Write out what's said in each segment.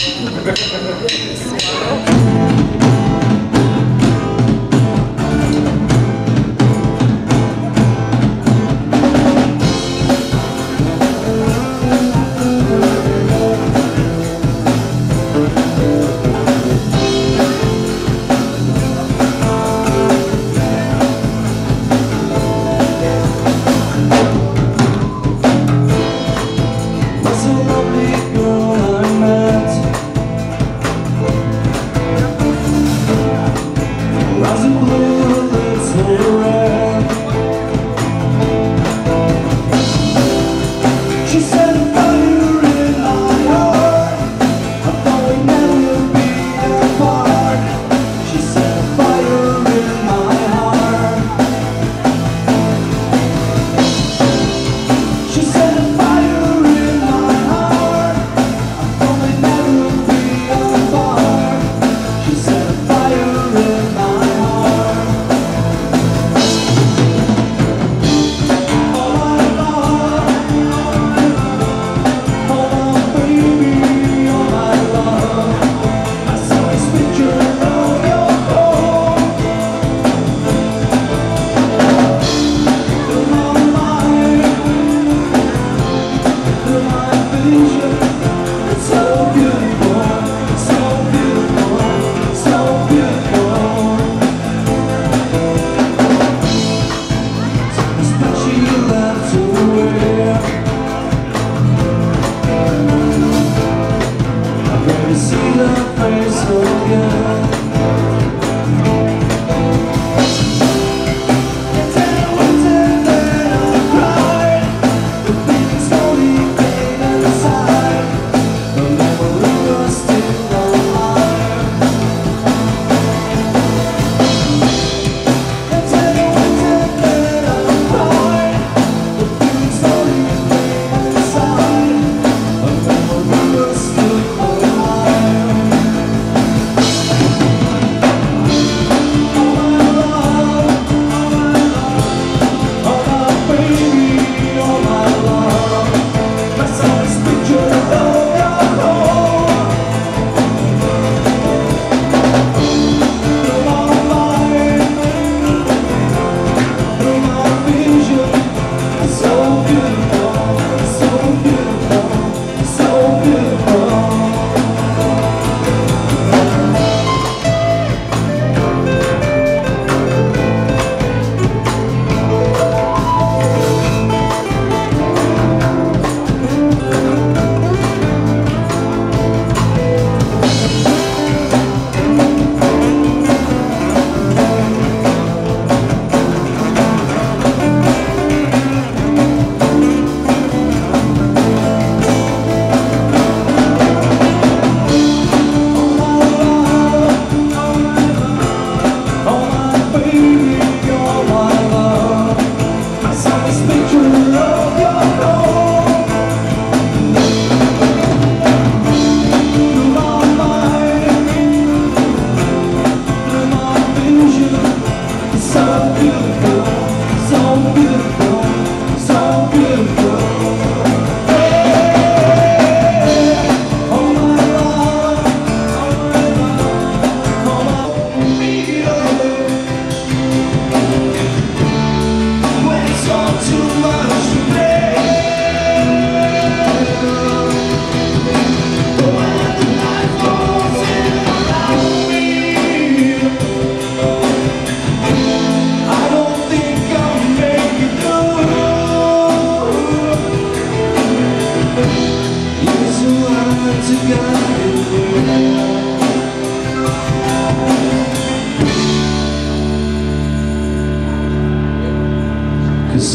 Was Listen.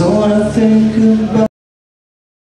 All I think about